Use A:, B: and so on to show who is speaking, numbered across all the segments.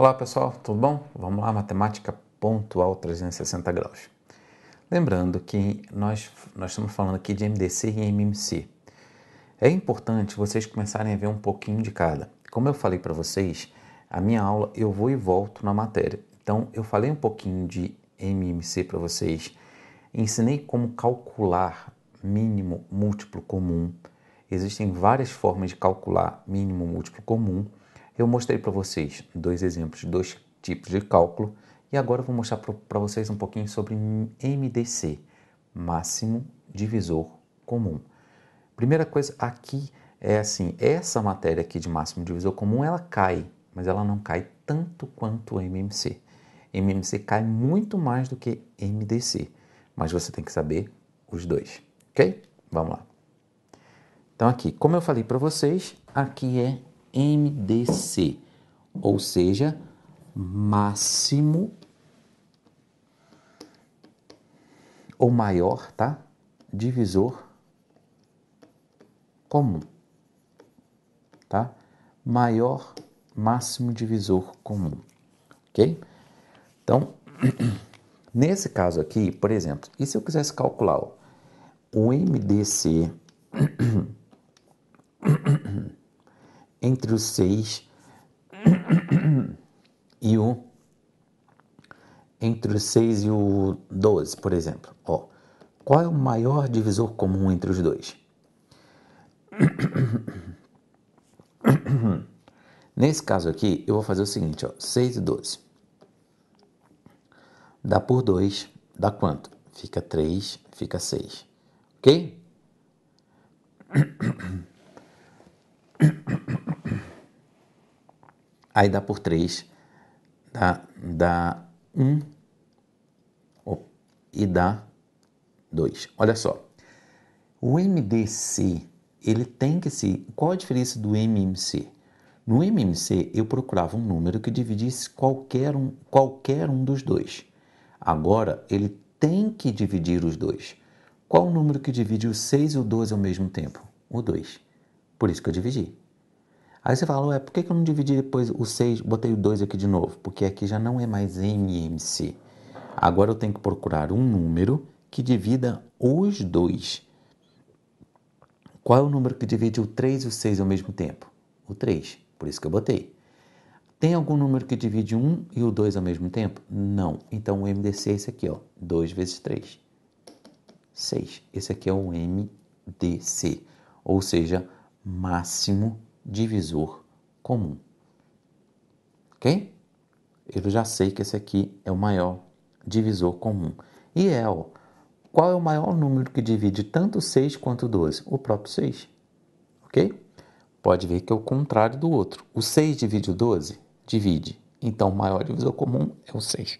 A: Olá pessoal, tudo bom? Vamos lá, matemática pontual 360 graus. Lembrando que nós, nós estamos falando aqui de MDC e MMC. É importante vocês começarem a ver um pouquinho de cada. Como eu falei para vocês, a minha aula eu vou e volto na matéria. Então eu falei um pouquinho de MMC para vocês, ensinei como calcular mínimo múltiplo comum. Existem várias formas de calcular mínimo múltiplo comum eu mostrei para vocês dois exemplos dois tipos de cálculo e agora eu vou mostrar para vocês um pouquinho sobre MDC, máximo divisor comum. Primeira coisa aqui é assim, essa matéria aqui de máximo divisor comum, ela cai, mas ela não cai tanto quanto o MMC. MMC cai muito mais do que MDC, mas você tem que saber os dois, ok? Vamos lá. Então aqui, como eu falei para vocês, aqui é MDC, ou seja, máximo ou maior, tá? Divisor comum, tá? Maior máximo divisor comum, ok? Então, nesse caso aqui, por exemplo, e se eu quisesse calcular ó, o MDC entre o 6 e o entre o 6 e o 12, por exemplo. Ó, qual é o maior divisor comum entre os dois? Nesse caso aqui, eu vou fazer o seguinte, ó, 6 e 12. Dá por 2, dá quanto? Fica 3, fica 6. Ok? Aí dá por 3, dá, dá 1 e dá 2. Olha só, o MDC, ele tem que se... Qual a diferença do MMC? No MMC, eu procurava um número que dividisse qualquer um, qualquer um dos dois. Agora, ele tem que dividir os dois. Qual o número que divide o 6 e o 12 ao mesmo tempo? O 2. Por isso que eu dividi. Aí você fala, ué, por que, eu não dividi depois o 6, botei o 2 aqui de novo? Porque aqui já não é mais MMC. Agora eu tenho que procurar um número que divida os dois. Qual é o número que divide o 3 e o 6 ao mesmo tempo? O 3, por isso que eu botei. Tem algum número que divide 1 e o 2 ao mesmo tempo? Não. Então o MDC é esse aqui, ó, 2 vezes 3. 6. Esse aqui é o MDC, ou seja, máximo divisor comum. Ok? Eu já sei que esse aqui é o maior divisor comum. E é, ó, qual é o maior número que divide tanto 6 quanto 12? O próprio 6. Ok? Pode ver que é o contrário do outro. O 6 divide o 12? Divide. Então, o maior divisor comum é o 6.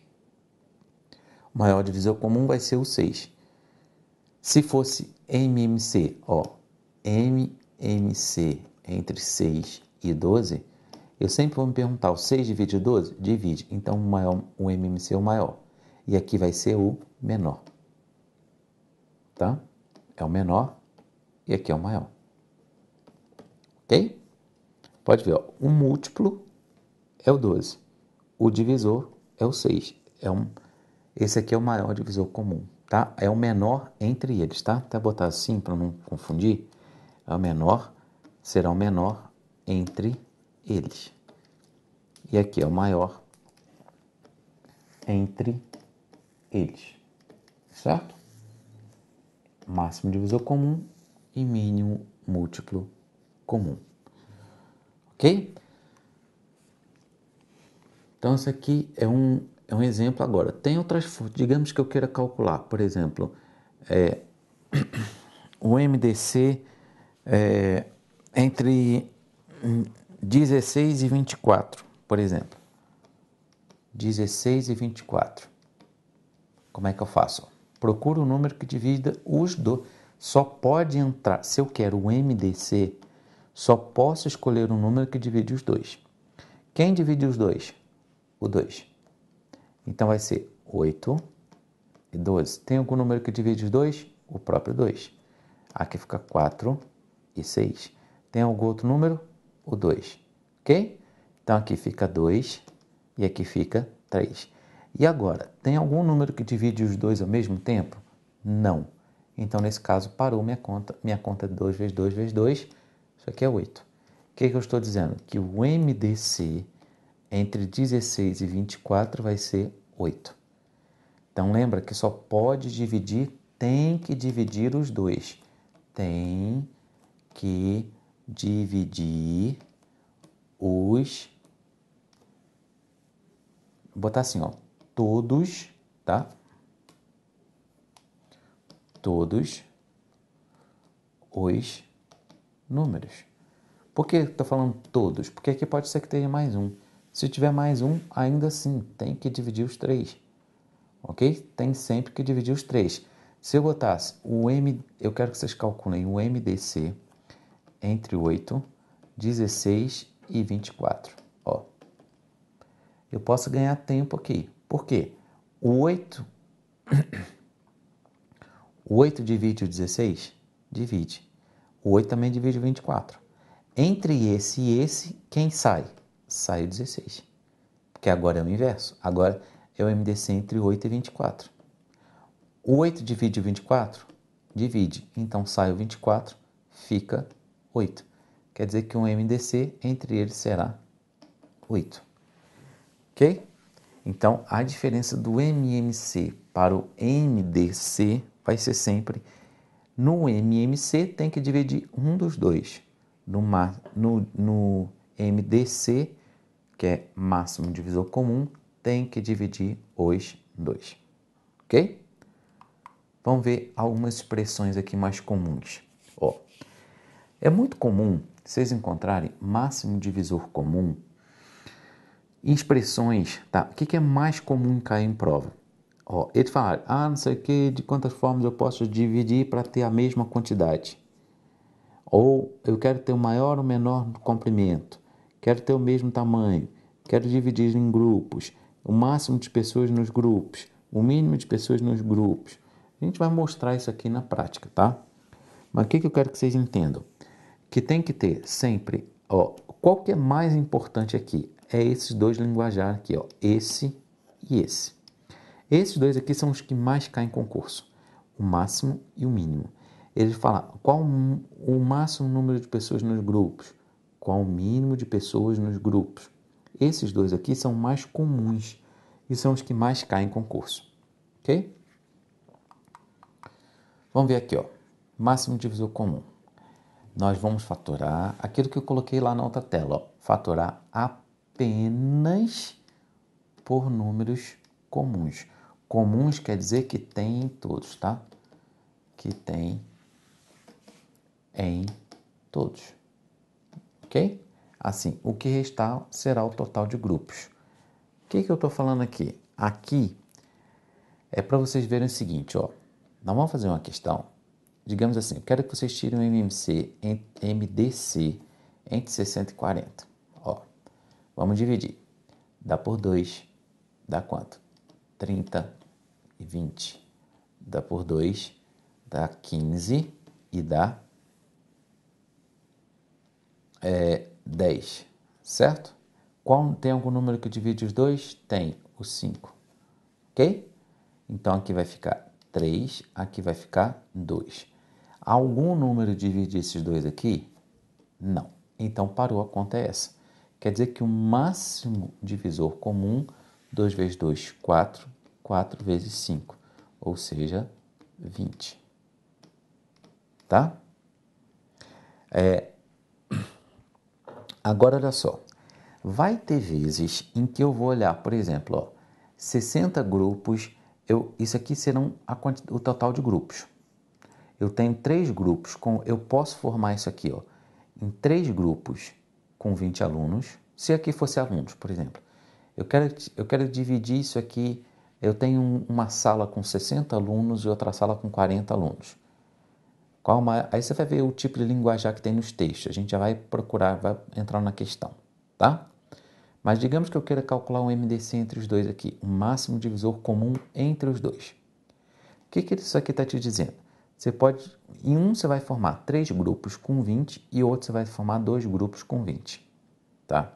A: O maior divisor comum vai ser o 6. Se fosse MMC, ó, MMC entre 6 e 12, eu sempre vou me perguntar, o 6 divide 12? Divide. Então, o, maior, o MMC é o maior. E aqui vai ser o menor. Tá? É o menor e aqui é o maior. Ok? Pode ver, ó, o múltiplo é o 12. O divisor é o 6. É um, esse aqui é o maior divisor comum, tá? É o menor entre eles, tá? Até botar assim para não confundir. É o menor será o menor entre eles. E aqui é o maior entre eles. Certo? Máximo divisor comum e mínimo múltiplo comum. Ok? Então, isso aqui é um, é um exemplo agora. Tem outras, digamos que eu queira calcular, por exemplo, é, o MDC é, entre 16 e 24, por exemplo. 16 e 24. Como é que eu faço? Procuro o um número que divida os dois. Só pode entrar, se eu quero o MDC, só posso escolher um número que divide os dois. Quem divide os dois? O 2. Então vai ser 8 e 12. Tem algum número que divide os dois? O próprio 2. Aqui fica 4 e 6. Tem algum outro número? O 2, ok? Então aqui fica 2 e aqui fica 3. E agora, tem algum número que divide os dois ao mesmo tempo? Não. Então, nesse caso, parou minha conta. Minha conta é 2 vezes 2 vezes 2, isso aqui é 8. O que, que eu estou dizendo? Que o MDC entre 16 e 24 vai ser 8. Então, lembra que só pode dividir, tem que dividir os dois. Tem que dividir os. Vou botar assim, ó. Todos, tá? Todos os números. Por que estou falando todos? Porque aqui pode ser que tenha mais um. Se tiver mais um, ainda assim tem que dividir os três. Ok? Tem sempre que dividir os três. Se eu botasse o M, eu quero que vocês calculem o MDC entre 8, 16 e 24. Ó. Eu posso ganhar tempo aqui. Por quê? O 8. o 8 divide o 16? Divide. O 8 também divide o 24. Entre esse e esse, quem sai? Sai o 16. Porque agora é o inverso. Agora é o MDC entre 8 e 24. O 8 divide o 24? Divide. Então sai o 24, fica 8. Quer dizer que um MDC entre eles será 8. Ok? Então a diferença do MMC para o MDC vai ser sempre no MMC tem que dividir um dos dois. No, no, no MDC, que é máximo divisor comum, tem que dividir os dois. Ok? Vamos ver algumas expressões aqui mais comuns. É muito comum vocês encontrarem máximo divisor comum em expressões, tá? O que, é mais comum cair em prova? Ó, ele fala, ah, não sei o que, de quantas formas eu posso dividir para ter a mesma quantidade. Ou eu quero ter o maior ou menor comprimento, quero ter o mesmo tamanho, quero dividir em grupos, o máximo de pessoas nos grupos, o mínimo de pessoas nos grupos. A gente vai mostrar isso aqui na prática, tá? Mas o que, que eu quero que vocês entendam? Que tem que ter sempre, ó, qual que é mais importante aqui? É esses dois linguajar aqui, ó, esse e esse. Esses dois aqui são os que mais caem em concurso, o máximo e o mínimo. Ele fala qual o máximo número de pessoas nos grupos, qual o mínimo de pessoas nos grupos. Esses dois aqui são mais comuns e são os que mais caem em concurso. Ok? Vamos ver aqui, ó. Máximo divisor comum. Nós vamos fatorar aquilo que eu coloquei lá na outra tela, ó. Fatorar apenas por números comuns. Comuns quer dizer que tem em todos, tá? Que tem em todos. Ok? Assim, o que restar será o total de grupos. O que, que eu estou falando aqui? Aqui é para vocês verem o seguinte, ó. Nós vamos fazer uma questão. Digamos assim, eu quero que vocês tirem o MMC, MDC entre 60 e 40. Ó, vamos dividir. Dá por 2, dá quanto? 30 e 20. Dá por 2, dá 15 e dá é, 10, certo? Qual, tem algum número que divide os dois? Tem, o 5, ok? Então aqui vai ficar 3, aqui vai ficar 2. Algum número divide esses dois aqui? Não. Então parou, a conta é essa. Quer dizer que o máximo divisor comum, 2 vezes 2, 4, 4 vezes 5, ou seja, 20. Tá? É, Agora olha só, vai ter vezes em que eu vou olhar, por exemplo, ó, 60 grupos, eu, isso aqui serão a, o total de grupos. Eu tenho três grupos, com, eu posso formar isso aqui ó, em três grupos com 20 alunos, se aqui fosse alunos, por exemplo. Eu quero, eu quero dividir isso aqui, eu tenho uma sala com 60 alunos e outra sala com 40 alunos. Qual uma... Aí você vai ver o tipo de linguajar que tem nos textos. A gente já vai procurar, vai entrar na questão, tá? Mas digamos que eu queira calcular um MDC entre os dois aqui, um máximo divisor comum entre os dois. O que, que isso aqui está te dizendo? Você pode, em um você vai formar três grupos com 20 e outro você vai formar dois grupos com 20, tá?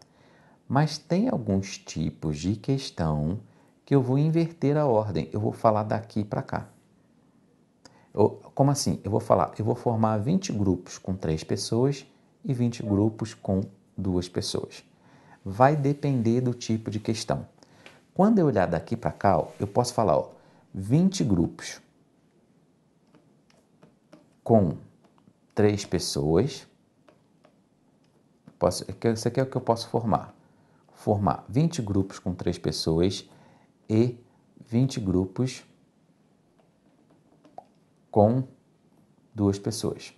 A: Mas tem alguns tipos de questão que eu vou inverter a ordem. Eu vou falar daqui para cá. Eu, como assim? Eu vou falar, eu vou formar 20 grupos com três pessoas e 20 grupos com duas pessoas. Vai depender do tipo de questão. Quando eu olhar daqui para cá, ó, eu posso falar ó, 20 grupos com três pessoas. Posso, isso aqui é o que eu posso formar. Formar 20 grupos com três pessoas e 20 grupos com duas pessoas.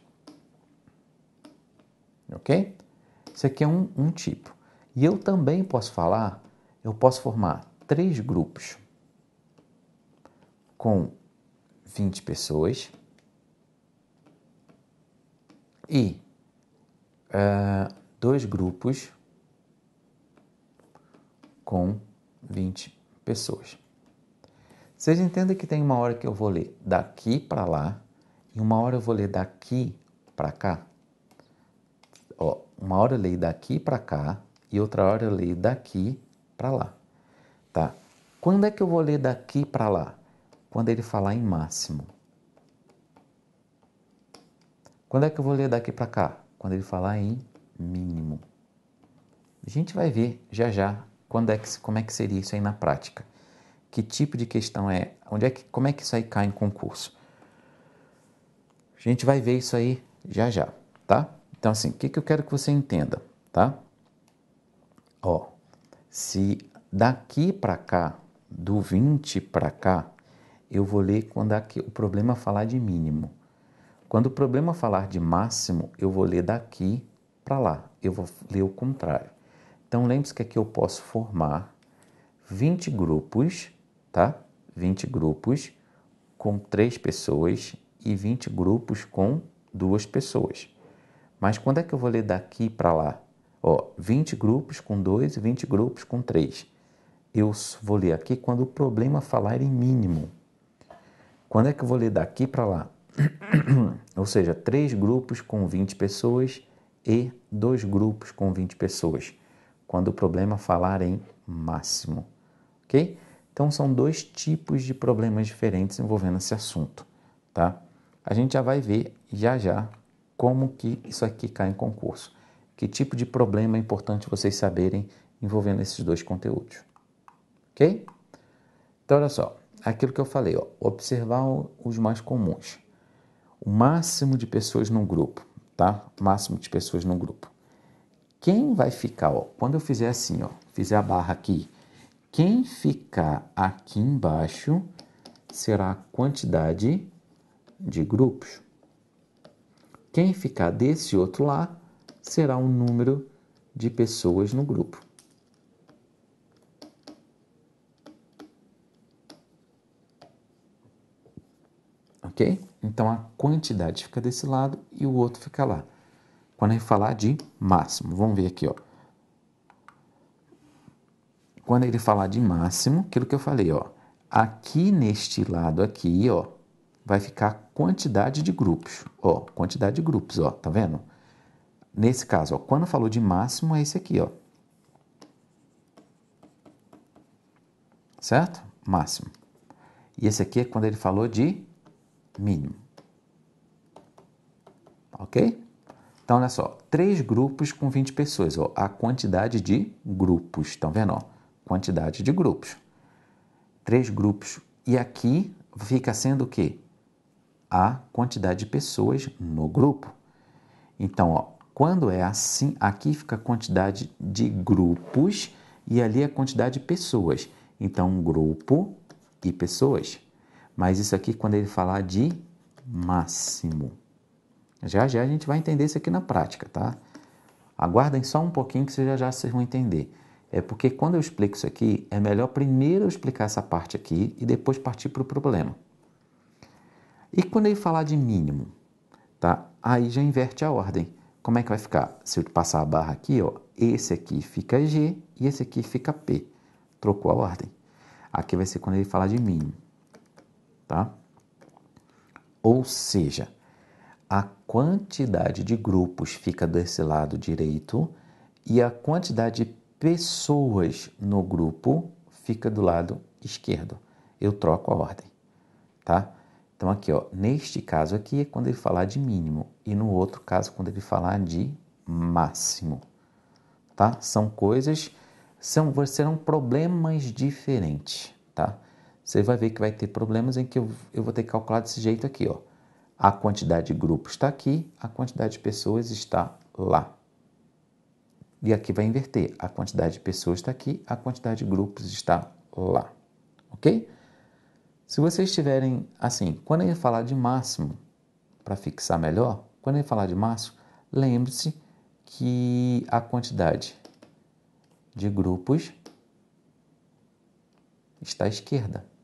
A: Ok? Isso aqui é um, um tipo. E eu também posso falar, eu posso formar três grupos com 20 pessoas e uh, dois grupos com 20 pessoas. Vocês entendem que tem uma hora que eu vou ler daqui para lá e uma hora eu vou ler daqui para cá? Ó, uma hora eu leio daqui para cá e outra hora eu leio daqui para lá. Tá? Quando é que eu vou ler daqui para lá? Quando ele falar em máximo. Quando é que eu vou ler daqui para cá? Quando ele falar em mínimo. A gente vai ver já já quando é que, como é que seria isso aí na prática. Que tipo de questão é? Onde é que, como é que isso aí cai em concurso? A gente vai ver isso aí já já, tá? Então assim, o que, que eu quero que você entenda, tá? Ó, se daqui para cá, do 20 para cá, eu vou ler quando aqui, o problema falar de mínimo. Quando o problema falar de máximo, eu vou ler daqui para lá. Eu vou ler o contrário. Então lembre-se que aqui eu posso formar 20 grupos, tá? 20 grupos com três pessoas e 20 grupos com duas pessoas. Mas quando é que eu vou ler daqui para lá? Ó, 20 grupos com dois e 20 grupos com três. Eu vou ler aqui quando o problema falar em mínimo. Quando é que eu vou ler daqui para lá? Ou seja, três grupos com 20 pessoas e dois grupos com 20 pessoas, quando o problema falar em máximo. Ok? Então são dois tipos de problemas diferentes envolvendo esse assunto, tá? A gente já vai ver já já como que isso aqui cai em concurso. Que tipo de problema é importante vocês saberem envolvendo esses dois conteúdos. Ok? Então, olha só, aquilo que eu falei, ó, observar os mais comuns o máximo de pessoas num grupo, tá? máximo de pessoas num grupo. Quem vai ficar, ó, quando eu fizer assim, ó, fizer a barra aqui, quem ficar aqui embaixo será a quantidade de grupos. Quem ficar desse outro lá será o número de pessoas no grupo. Ok? Então a quantidade fica desse lado e o outro fica lá. Quando a gente falar de máximo, vamos ver aqui, ó. Quando ele falar de máximo, aquilo que eu falei, ó, aqui neste lado aqui, ó, vai ficar quantidade de grupos, ó, quantidade de grupos, ó, tá vendo? Nesse caso, ó, quando falou de máximo é esse aqui, ó. Certo? Máximo. E esse aqui é quando ele falou de mínimo. Ok? Então, olha só, três grupos com 20 pessoas, ó, a quantidade de grupos, estão vendo? Ó, quantidade de grupos. Três grupos. E aqui fica sendo o quê? A quantidade de pessoas no grupo. Então, ó, quando é assim, aqui fica a quantidade de grupos e ali a quantidade de pessoas. Então, grupo e pessoas. Mas isso aqui quando ele falar de máximo. Já já a gente vai entender isso aqui na prática, tá? Aguardem só um pouquinho que vocês já, já vocês vão entender. É porque quando eu explico isso aqui, é melhor primeiro eu explicar essa parte aqui e depois partir para o problema. E quando ele falar de mínimo, tá? Aí já inverte a ordem. Como é que vai ficar? Se eu passar a barra aqui, ó, esse aqui fica G e esse aqui fica P. Trocou a ordem. Aqui vai ser quando ele falar de mínimo tá? Ou seja, a quantidade de grupos fica desse lado direito e a quantidade de pessoas no grupo fica do lado esquerdo. Eu troco a ordem, tá? Então aqui, ó, neste caso aqui é quando ele falar de mínimo e no outro caso quando ele falar de máximo, tá? São coisas, são serão problemas diferentes, tá? Você vai ver que vai ter problemas em que eu, eu vou ter que calcular desse jeito aqui, ó. A quantidade de grupos está aqui, a quantidade de pessoas está lá. E aqui vai inverter. A quantidade de pessoas está aqui, a quantidade de grupos está lá. Ok? Se vocês tiverem assim, quando ele falar de máximo, para fixar melhor, quando ele falar de máximo, lembre-se que a quantidade de grupos está à esquerda.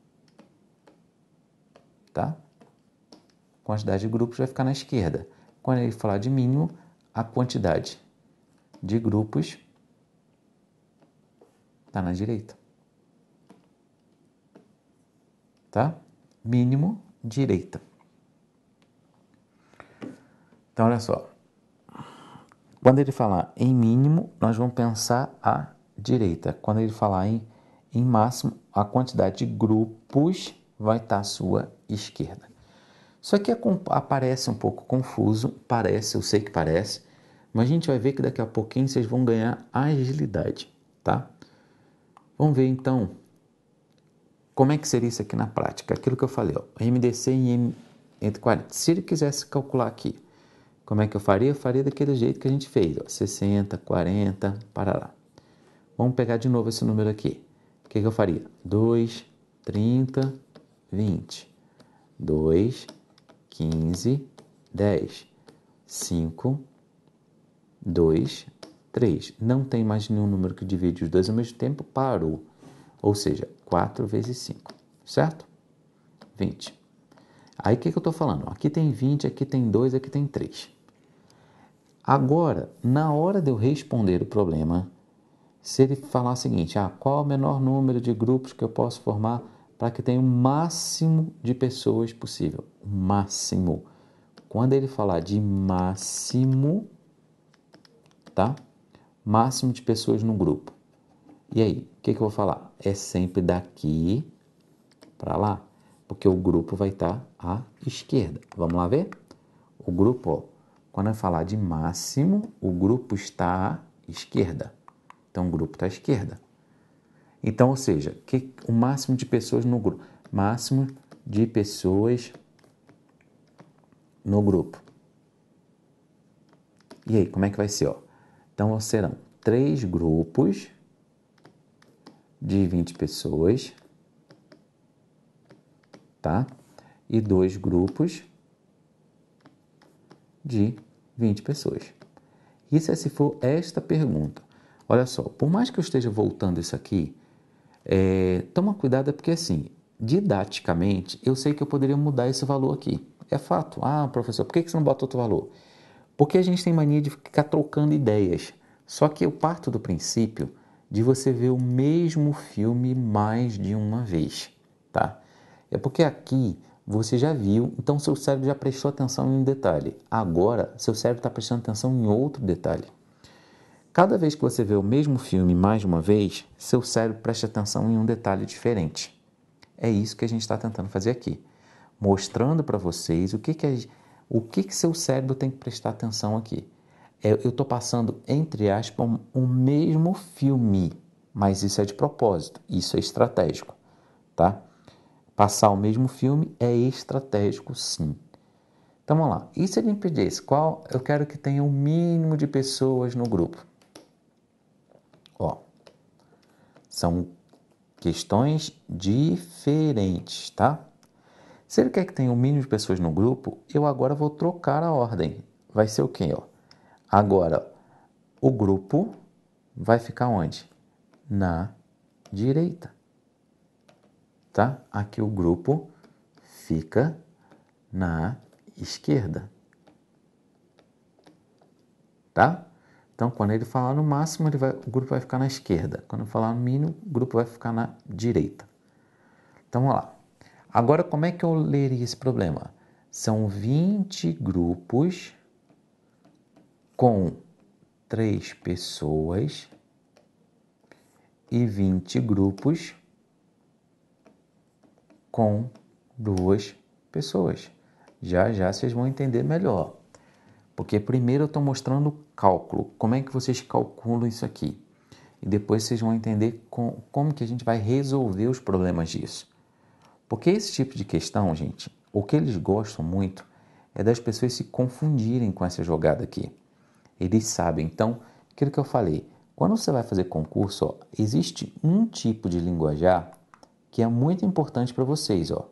A: Tá? A quantidade de grupos vai ficar na esquerda. Quando ele falar de mínimo, a quantidade de grupos está na direita. Tá? Mínimo direita. Então, olha só. Quando ele falar em mínimo, nós vamos pensar à direita. Quando ele falar em, em máximo, a quantidade de grupos vai estar à sua esquerda. Isso aqui aparece um pouco confuso, parece, eu sei que parece, mas a gente vai ver que daqui a pouquinho vocês vão ganhar agilidade, tá? Vamos ver então como é que seria isso aqui na prática. Aquilo que eu falei, ó, MDC em M entre 40. Se ele quisesse calcular aqui, como é que eu faria? Eu faria daquele jeito que a gente fez, ó, 60, 40, para lá. Vamos pegar de novo esse número aqui. O que, que eu faria? 2, 30, 20. 2, 15, 10, 5, 2, 3. Não tem mais nenhum número que divide os dois ao mesmo tempo, parou. Ou seja, 4 vezes 5, certo? 20. Aí o que, que eu estou falando? Aqui tem 20, aqui tem 2, aqui tem 3. Agora, na hora de eu responder o problema, se ele falar o seguinte, ah, qual o menor número de grupos que eu posso formar para que tenha o máximo de pessoas possível? Máximo. Quando ele falar de máximo, tá? Máximo de pessoas no grupo. E aí, o que, que eu vou falar? É sempre daqui para lá, porque o grupo vai estar tá à esquerda. Vamos lá ver? O grupo, ó, quando eu falar de máximo, o grupo está à esquerda. Então, o grupo está à esquerda. Então, ou seja, que, o máximo de pessoas no grupo. Máximo de pessoas no grupo. E aí, como é que vai ser? Ó? Então serão três grupos de 20 pessoas, tá? E dois grupos de 20 pessoas. Isso é se for esta pergunta. Olha só, por mais que eu esteja voltando isso aqui, é, toma cuidado porque assim, didaticamente, eu sei que eu poderia mudar esse valor aqui. É fato. Ah, professor, por que você não bota outro valor? Porque a gente tem mania de ficar trocando ideias. Só que eu parto do princípio de você ver o mesmo filme mais de uma vez, tá? É porque aqui você já viu, então seu cérebro já prestou atenção em um detalhe. Agora, seu cérebro está prestando atenção em outro detalhe. Cada vez que você vê o mesmo filme mais uma vez, seu cérebro presta atenção em um detalhe diferente. É isso que a gente está tentando fazer aqui, mostrando para vocês o que que é o que, que seu cérebro tem que prestar atenção aqui? É, eu estou passando, entre aspas, o mesmo filme, mas isso é de propósito, isso é estratégico, tá? Passar o mesmo filme é estratégico, sim. Então vamos lá. E se ele me pedisse qual eu quero que tenha o um mínimo de pessoas no grupo? Ó, são questões diferentes, tá? Se ele quer que tenha o um mínimo de pessoas no grupo, eu agora vou trocar a ordem. Vai ser o quê? Ó? Agora, o grupo vai ficar onde? Na direita. Tá? Aqui o grupo fica na esquerda. Tá? Então, quando ele falar no máximo, ele vai, o grupo vai ficar na esquerda. Quando falar no mínimo, o grupo vai ficar na direita. Então, vamos lá. Agora, como é que eu leria esse problema? São 20 grupos com três pessoas e 20 grupos com duas pessoas. Já já vocês vão entender melhor. Porque primeiro eu estou mostrando o cálculo, como é que vocês calculam isso aqui. E depois vocês vão entender com, como que a gente vai resolver os problemas disso. Porque esse tipo de questão, gente, o que eles gostam muito é das pessoas se confundirem com essa jogada aqui. Eles sabem. Então, aquilo que eu falei, quando você vai fazer concurso, ó, existe um tipo de linguajar que é muito importante para vocês, ó.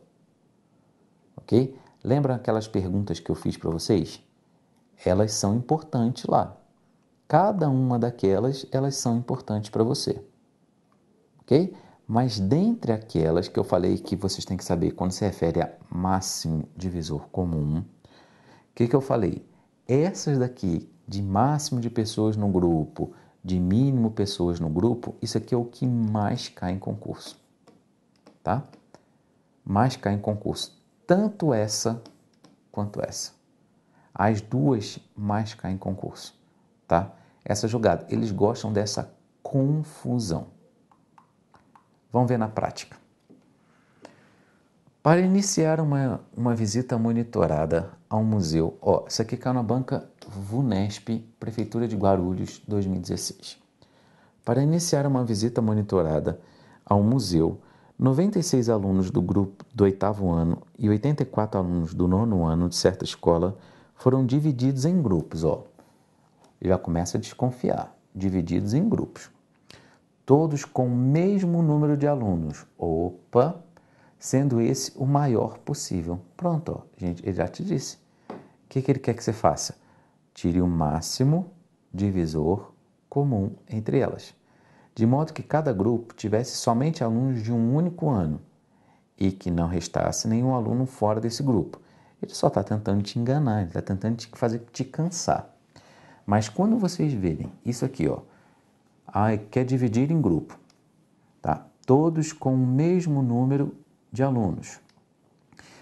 A: Ok? Lembra aquelas perguntas que eu fiz para vocês? Elas são importantes lá. Cada uma daquelas, elas são importantes para você. Ok? Mas dentre aquelas que eu falei que vocês têm que saber quando se refere a máximo divisor comum, o que, que eu falei? Essas daqui, de máximo de pessoas no grupo, de mínimo pessoas no grupo, isso aqui é o que mais cai em concurso. Tá? Mais cai em concurso. Tanto essa quanto essa. As duas mais caem em concurso. Tá? Essa jogada. Eles gostam dessa confusão. Vamos ver na prática. Para iniciar uma, uma visita monitorada a um museu, ó, isso aqui caiu na banca VUNESP, Prefeitura de Guarulhos, 2016. Para iniciar uma visita monitorada a um museu, 96 alunos do grupo do oitavo ano e 84 alunos do nono ano de certa escola foram divididos em grupos, ó. Já começa a desconfiar, divididos em grupos todos com o mesmo número de alunos. Opa, sendo esse o maior possível. Pronto, ó, gente, ele já te disse. O que, que ele quer que você faça? Tire o máximo divisor comum entre elas, de modo que cada grupo tivesse somente alunos de um único ano e que não restasse nenhum aluno fora desse grupo. Ele só está tentando te enganar, ele está tentando te fazer te cansar. Mas quando vocês verem isso aqui, ó, quer dividir em grupo, tá? Todos com o mesmo número de alunos.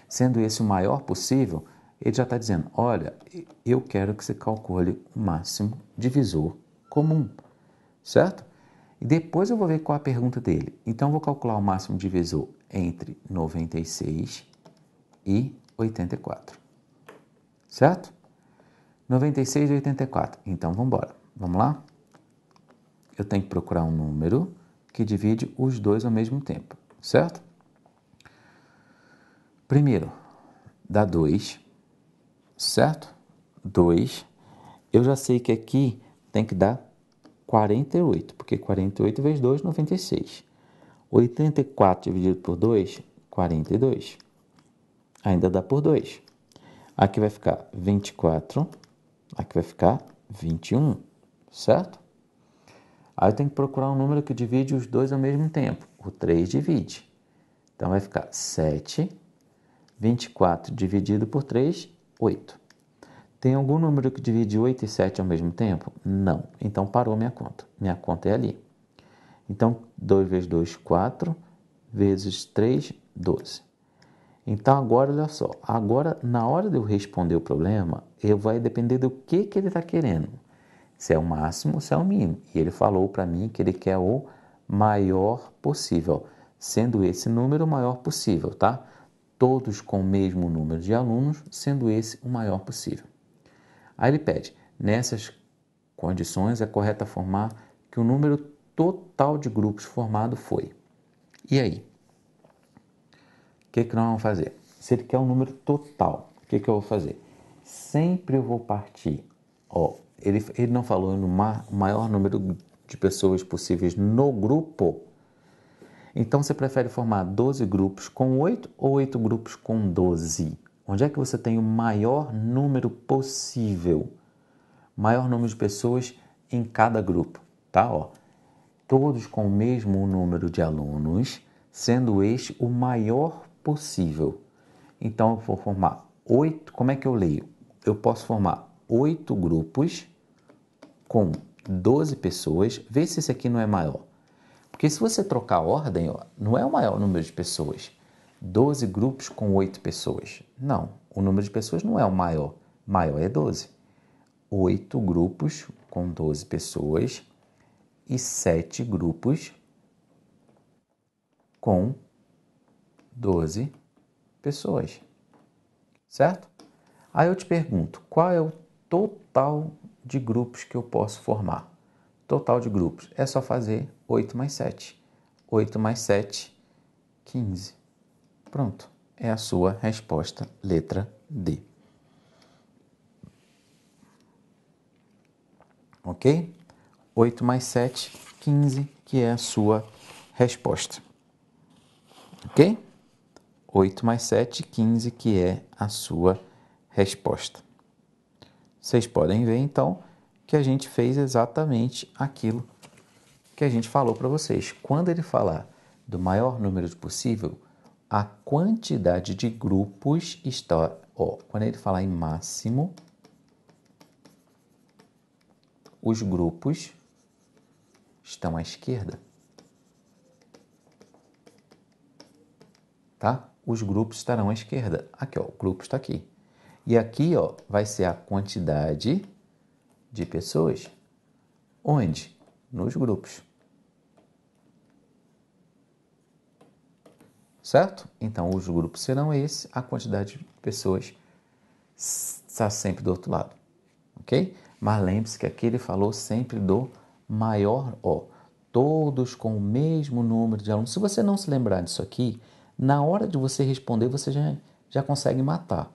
A: Sendo esse o maior possível, ele já está dizendo: olha, eu quero que você calcule o máximo divisor comum, certo? E depois eu vou ver qual a pergunta dele. Então, eu vou calcular o máximo divisor entre 96 e 84, certo? 96 e 84. Então, vamos embora. Vamos lá? eu tenho que procurar um número que divide os dois ao mesmo tempo, certo? Primeiro, dá 2, certo? 2. Eu já sei que aqui tem que dar 48, porque 48 vezes 2, 96. 84 dividido por 2, 42. Ainda dá por 2. Aqui vai ficar 24, aqui vai ficar 21, certo? Aí eu tenho que procurar um número que divide os dois ao mesmo tempo. O 3 divide. Então vai ficar 7, 24 dividido por 3, 8. Tem algum número que divide 8 e 7 ao mesmo tempo? Não. Então parou minha conta. Minha conta é ali. Então 2 vezes 2, 4, vezes 3, 12. Então agora, olha só. Agora, na hora de eu responder o problema, eu vai depender do que, que ele está querendo se é o máximo, se é o mínimo. E ele falou para mim que ele quer o maior possível, sendo esse número o maior possível, tá? Todos com o mesmo número de alunos, sendo esse o maior possível. Aí ele pede, nessas condições é correto afirmar que o número total de grupos formado foi. E aí? O que, que nós vamos fazer? Se ele quer um número total, o que, que eu vou fazer? Sempre eu vou partir, ó, ele, ele não falou no maior número de pessoas possíveis no grupo. Então você prefere formar 12 grupos com 8 ou 8 grupos com 12? Onde é que você tem o maior número possível? Maior número de pessoas em cada grupo, tá? Ó, todos com o mesmo número de alunos, sendo este o maior possível. Então eu vou formar 8. Como é que eu leio? Eu posso formar 8 grupos com 12 pessoas, vê se esse aqui não é maior. Porque se você trocar a ordem, ó, não é o maior número de pessoas. 12 grupos com 8 pessoas. Não, o número de pessoas não é o maior. Maior é 12. 8 grupos com 12 pessoas e 7 grupos com 12 pessoas. Certo? Aí eu te pergunto, qual é o total de grupos que eu posso formar? Total de grupos é só fazer 8 mais 7. 8 mais 7, 15. Pronto, é a sua resposta, letra D. Ok? 8 mais 7, 15, que é a sua resposta. Ok? 8 mais 7, 15, que é a sua resposta. Vocês podem ver então que a gente fez exatamente aquilo que a gente falou para vocês. Quando ele falar do maior número possível, a quantidade de grupos está. Ó, quando ele falar em máximo, os grupos estão à esquerda. Tá? Os grupos estarão à esquerda. Aqui, ó, o grupo está aqui. E aqui, ó, vai ser a quantidade de pessoas. Onde? Nos grupos. Certo? Então, os grupos serão esses, a quantidade de pessoas está sempre do outro lado. Ok? Mas lembre-se que aqui ele falou sempre do maior O. Todos com o mesmo número de alunos. Se você não se lembrar disso aqui, na hora de você responder, você já, já consegue matar.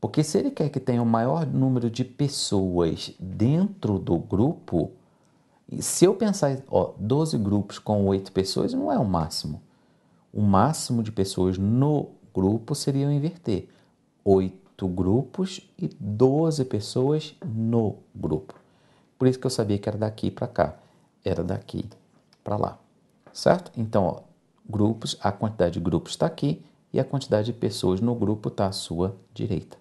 A: Porque se ele quer que tenha o maior número de pessoas dentro do grupo, se eu pensar, ó, 12 grupos com 8 pessoas não é o máximo. O máximo de pessoas no grupo seria inverter. 8 grupos e 12 pessoas no grupo. Por isso que eu sabia que era daqui para cá. Era daqui para lá. Certo? Então, ó, grupos, a quantidade de grupos está aqui e a quantidade de pessoas no grupo está à sua direita.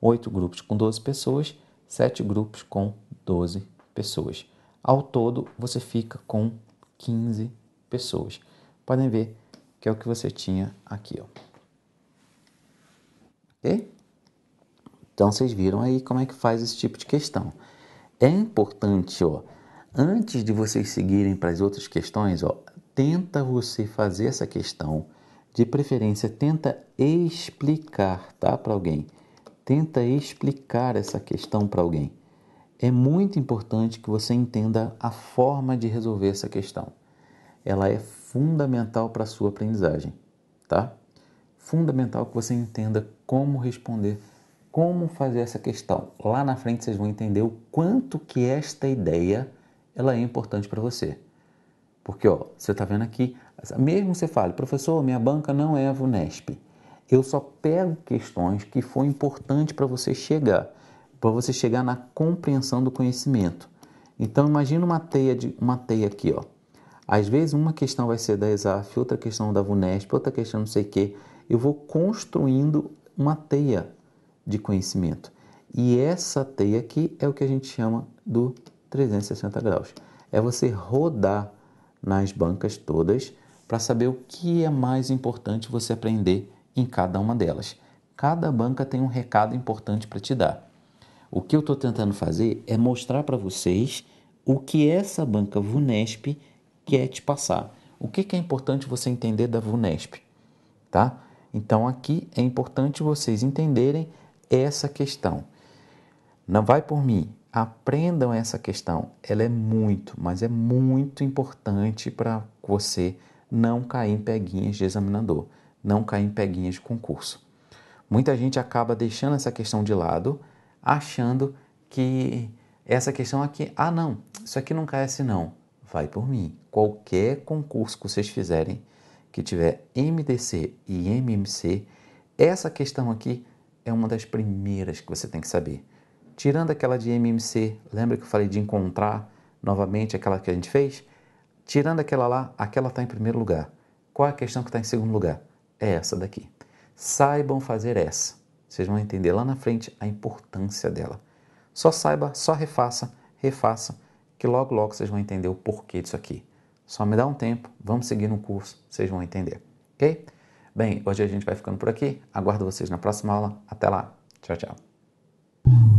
A: Oito grupos com 12 pessoas, sete grupos com 12 pessoas. Ao todo, você fica com 15 pessoas. Podem ver que é o que você tinha aqui. Ó. Ok? Então, vocês viram aí como é que faz esse tipo de questão. É importante, ó, antes de vocês seguirem para as outras questões, ó, tenta você fazer essa questão, de preferência tenta explicar, tá, para alguém. Tenta explicar essa questão para alguém. É muito importante que você entenda a forma de resolver essa questão. Ela é fundamental para a sua aprendizagem, tá? Fundamental que você entenda como responder, como fazer essa questão. Lá na frente vocês vão entender o quanto que esta ideia ela é importante para você. Porque ó, você está vendo aqui, mesmo você fale, professor, minha banca não é a VUNESP. Eu só pego questões que foi importante para você chegar, para você chegar na compreensão do conhecimento. Então imagina uma teia de uma teia aqui, ó. Às vezes uma questão vai ser da ESAF, outra questão da VUNESP, outra questão não sei o quê. Eu vou construindo uma teia de conhecimento. E essa teia aqui é o que a gente chama do 360 graus. É você rodar nas bancas todas para saber o que é mais importante você aprender em cada uma delas. Cada banca tem um recado importante para te dar. O que eu estou tentando fazer é mostrar para vocês o que essa banca VUNESP quer te passar. O que, que é importante você entender da VUNESP, tá? Então aqui é importante vocês entenderem essa questão. Não vai por mim, Aprendam essa questão. Ela é muito, mas é muito importante para você não cair em peguinhas de examinador, não cair em peguinhas de concurso. Muita gente acaba deixando essa questão de lado, achando que essa questão aqui, ah não, isso aqui não cai assim não. Vai por mim. Qualquer concurso que vocês fizerem que tiver MDC e MMC, essa questão aqui é uma das primeiras que você tem que saber. Tirando aquela de MMC, lembra que eu falei de encontrar novamente aquela que a gente fez? Tirando aquela lá, aquela está em primeiro lugar. Qual é a questão que está em segundo lugar? É essa daqui. Saibam fazer essa. Vocês vão entender lá na frente a importância dela. Só saiba, só refaça, refaça, que logo logo vocês vão entender o porquê disso aqui. Só me dá um tempo, vamos seguir no curso, vocês vão entender. Ok? Bem, hoje a gente vai ficando por aqui. Aguardo vocês na próxima aula. Até lá. Tchau, tchau.